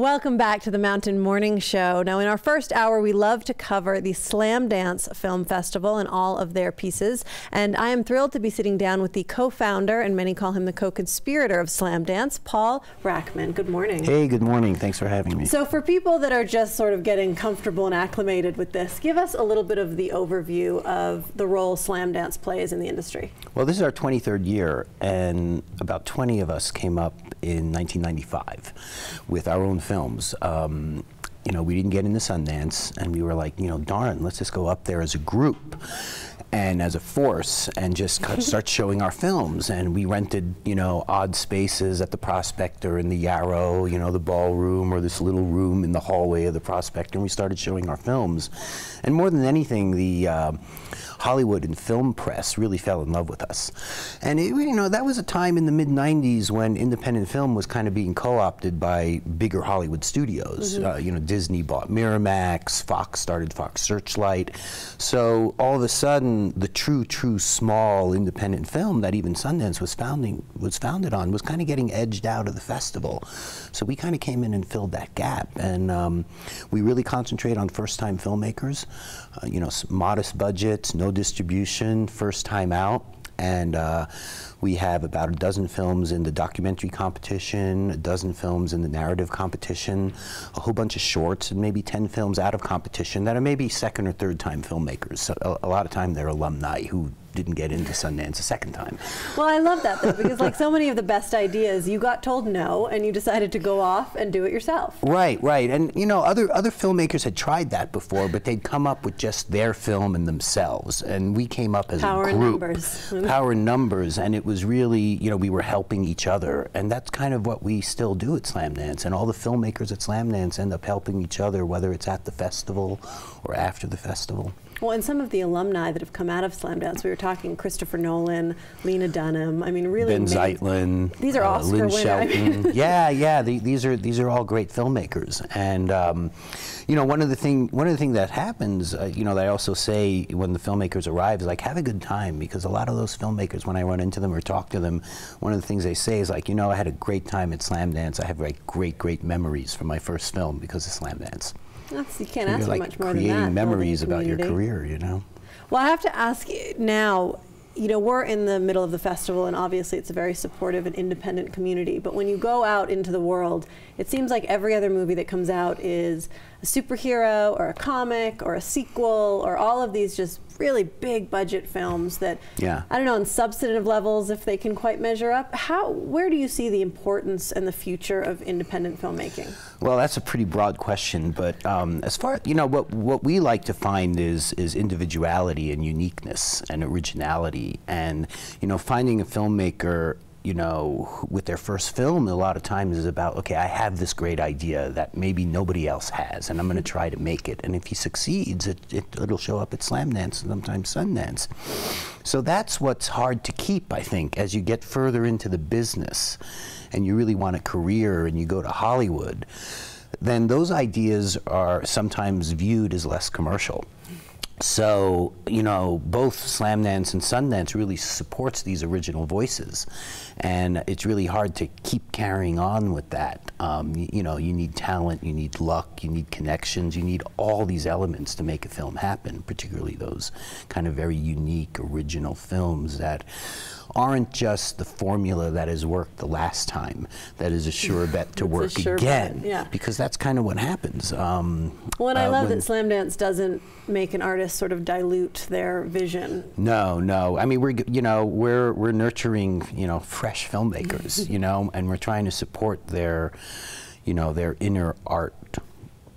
Welcome back to the Mountain Morning Show. Now, in our first hour, we love to cover the Slamdance Film Festival and all of their pieces. And I am thrilled to be sitting down with the co founder, and many call him the co conspirator of Slamdance, Paul Rachman. Good morning. Hey, good morning. Thanks for having me. So, for people that are just sort of getting comfortable and acclimated with this, give us a little bit of the overview of the role Slamdance plays in the industry. Well, this is our 23rd year, and about 20 of us came up in 1995 with our own films. Um, you know, we didn't get into Sundance, and we were like, you know, darn, let's just go up there as a group and as a force and just start showing our films. And we rented, you know, odd spaces at the Prospector in the Yarrow, you know, the ballroom or this little room in the hallway of the Prospector, and we started showing our films. And more than anything, the uh, Hollywood and film press really fell in love with us. And it, you know, that was a time in the mid 90s when independent film was kind of being co-opted by bigger Hollywood studios. Mm -hmm. uh, you know, Disney bought Miramax, Fox started Fox Searchlight. So all of a sudden, the true, true small independent film that even Sundance was founding was founded on was kind of getting edged out of the festival. So we kind of came in and filled that gap. And um, we really concentrate on first-time filmmakers. Uh, you know, modest budgets, no distribution, first time out. And uh, we have about a dozen films in the documentary competition, a dozen films in the narrative competition, a whole bunch of shorts, and maybe 10 films out of competition that are maybe second or third time filmmakers. So a, a lot of time they're alumni who didn't get into Sundance a second time. Well, I love that though, because like so many of the best ideas, you got told no, and you decided to go off and do it yourself. Right, right, and you know, other other filmmakers had tried that before, but they'd come up with just their film and themselves, and we came up as Power a group. numbers. Power numbers, and it was really, you know, we were helping each other, and that's kind of what we still do at Slamdance, and all the filmmakers at Slamdance end up helping each other, whether it's at the festival or after the festival. Well, and some of the alumni that have come out of Slamdance, we were talking Christopher Nolan, Lena Dunham. I mean, really. Ben Zeitlin. These are uh, Oscar Lynn winners. Shelton. yeah, yeah. The, these are these are all great filmmakers, and um, you know, one of the thing one of the thing that happens, uh, you know, that I also say when the filmmakers arrive is like have a good time because a lot of those filmmakers, when I run into them or talk to them, one of the things they say is like, you know, I had a great time at Slamdance. I have like great great memories from my first film because of Slamdance. That's, you can't ask like for much more than that. Creating memories about your career, you know. Well, I have to ask now. You know, we're in the middle of the festival, and obviously it's a very supportive and independent community. But when you go out into the world, it seems like every other movie that comes out is a superhero or a comic or a sequel or all of these just really big budget films that yeah. I don't know on substantive levels if they can quite measure up. How where do you see the importance and the future of independent filmmaking? Well, that's a pretty broad question, but um, as far you know, what what we like to find is is individuality and uniqueness and originality, and you know, finding a filmmaker you know, with their first film, a lot of times is about, okay, I have this great idea that maybe nobody else has, and I'm going to try to make it. And if he succeeds, it, it, will show up at Slamdance and sometimes Sundance. So that's what's hard to keep, I think, as you get further into the business and you really want a career and you go to Hollywood, then those ideas are sometimes viewed as less commercial. So, you know, both Slamdance and Sundance really supports these original voices. And it's really hard to keep carrying on with that. Um, you, you, know, you need talent, you need luck, you need connections, you need all these elements to make a film happen, particularly those kind of very unique, original films that aren't just the formula that has worked the last time that is a sure bet to work sure again. Bet, yeah. Because that's kind of what happens. Um, well, and I uh, love that Slamdance doesn't make an artist sort of dilute their vision. No, no. I mean, we're you know we're we're nurturing you know fresh filmmakers, you know, and we're trying to support their you know their inner art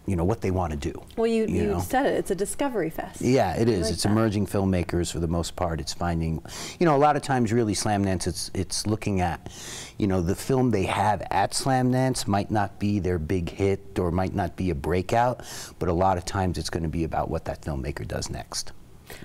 you know what they want to do. Well, you, you, you said it. It's a discovery fest. Yeah, it is. like it's that. emerging filmmakers for the most part. It's finding, you know, a lot of times really Slamdance. It's it's looking at, you know, the film they have at Slamdance might not be their big hit or might not be a breakout, but a lot of times it's going to be about what that filmmaker does next.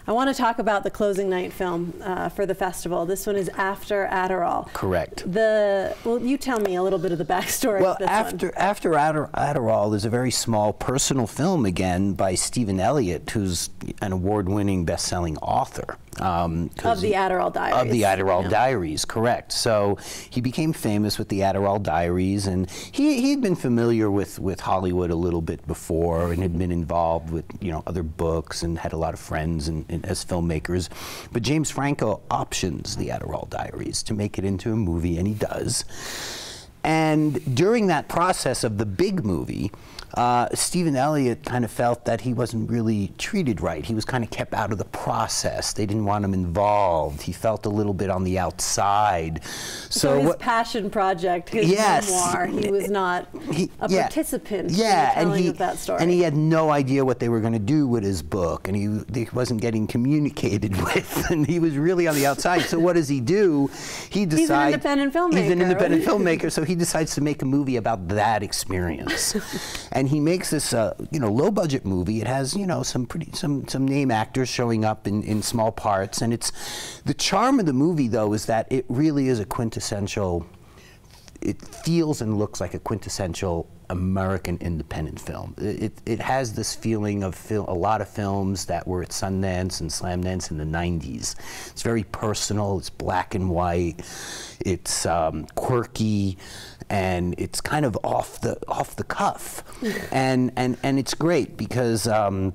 I want to talk about the closing night film uh, for the festival. This one is After Adderall. Correct. The well, you tell me a little bit of the backstory. Well, after one. after Adder Adderall is a very small personal film again by Stephen Elliott, who's an award-winning best-selling author. Um, Of the Adderall Diaries. Of the Adderall Yeah. Diaries, correct. So he became famous with the Adderall Diaries, and he he had been familiar with with Hollywood a little bit before, and had been involved with you know other books, and had a lot of friends and, and as filmmakers. But James Franco options the Adderall Diaries to make it into a movie, and he does. And during that process of the big movie, uh, Stephen Elliott kind of felt that he wasn't really treated right. He was kind of kept out of the process. They didn't want him involved. He felt a little bit on the outside. So, So, his passion project, his Yes. memoir, he was not he- a yeah. participant yeah, in the telling and he, of that story. And he had no idea what they were going to do with his book, and he, he wasn't getting communicated with, and he was really on the outside. So what does he do? He decides he's an independent filmmaker. He's an independent filmmaker, so he decides to make a movie about that experience, and he makes this, uh, you know, low budget movie. It has, you know, some pretty some some name actors showing up in in small parts, and it's the charm of the movie though is that it really is a quintessential it feels and looks like a quintessential American independent film. It, it, has this feeling of fil- a lot of films that were at Sundance and Slamdance in the 90s. It's very personal, it's black and white, it's um, quirky, and it's kind of off the, off the cuff. and, and, and it's great because um,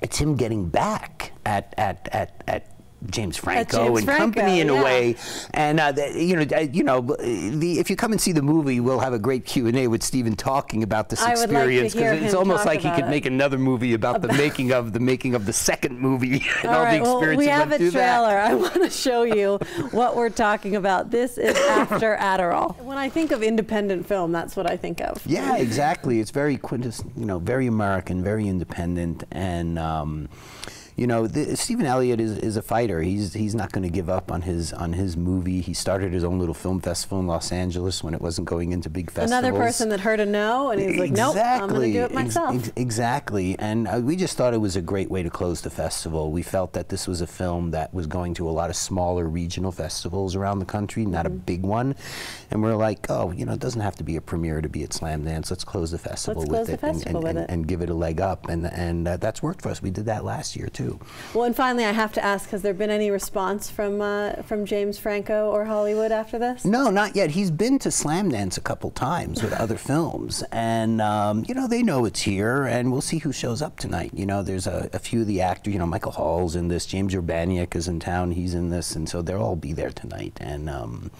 it's him getting back at, at, at, at James Franco James and Franco, company in a way, and uh, the, you know, uh, you know, the, if you come and see the movie, we'll have a great Q and A with Stephen talking about this I like experience hear it's almost like he about could it. make another movie about, the making of the making of the second movie and all, All right, the well, experience we have a through that. trailer. I want to show you what we're talking about. This is After Adderall. When I think of independent film, that's what I think of. Yeah, exactly. It's very quintus, you know, very American, very independent, and um, you know, the, Stephen Elliott is, is a fighter. He's he's not going to give up on his on his movie. He started his own little film festival in Los Angeles when it wasn't going into big festivals. Another person that heard a no, and he's like, nope, I'm going to do it myself. ex- exactly. And uh, we just thought it was a great way to close the festival. We felt that this was a film that was going to a lot of smaller regional festivals around the country, not Mm-hmm. a big one. And we're like, oh, you know, it doesn't have to be a premiere to be at Slamdance. Let's close the festival Let's with close the it, and- festival and, with and, it. and give it a leg up. And, and uh, that's worked for us. We did that last year, too. Well, and finally, I have to ask: Has there been any response from uh, from James Franco or Hollywood after this? No, not yet. He's been to Slamdance a couple times with other films, and um, you know they know it's here, and we'll see who shows up tonight. You know, there's a, a few of the actors. You know, Michael Hall's in this. James Urbaniak is in town. He's in this, and so they'll all be there tonight. And um,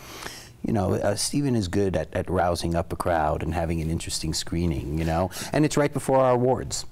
you know, uh, Stephen is good at, at rousing up a crowd and having an interesting screening. You know, and it's right before our awards.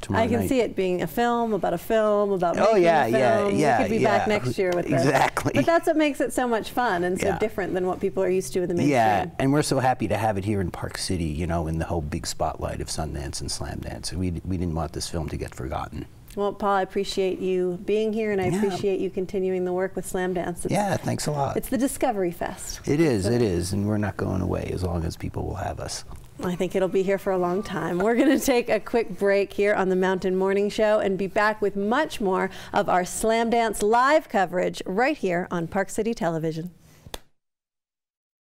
Tomorrow I can night. see it being a film about a film about Oh, yeah, a yeah, film. yeah, We could be back next year with this. Exactly. But that's what makes it so much fun and so Yeah. different than what people are used to in the mainstream. Yeah, and we're so happy to have it here in Park City, you know, in the whole big spotlight of Sundance and Slamdance. We, we didn't want this film to get forgotten. Well, Paul, I appreciate you being here, and I Yeah. appreciate you continuing the work with Slamdance. It's, Yeah, thanks a lot. it's the Discovery Fest. It is, it is, and we're not going away as long as people will have us. I think it'll be here for a long time. We're going to take a quick break here on the Mountain Morning Show and be back with much more of our Slamdance live coverage right here on Park City Television.